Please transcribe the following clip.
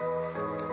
Música